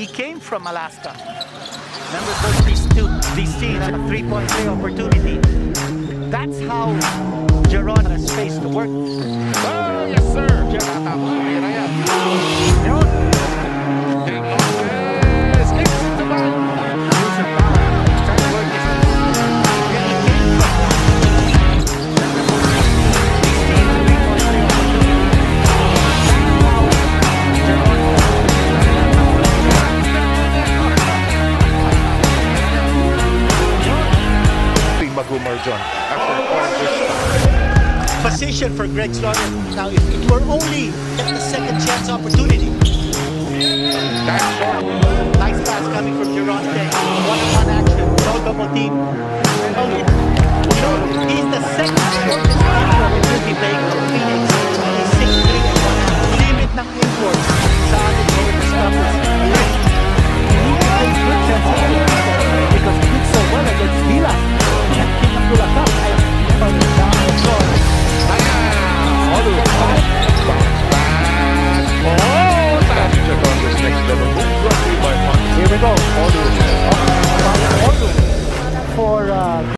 He came from Alaska. These two teams a three-point opportunity. That's how Jeron has space to work. Big John. After all this position for Greg Slaughter. Now, if it were only get the second chance opportunity, That's short. Nice pass coming from Jeron Teng. One-on-one action. No double team.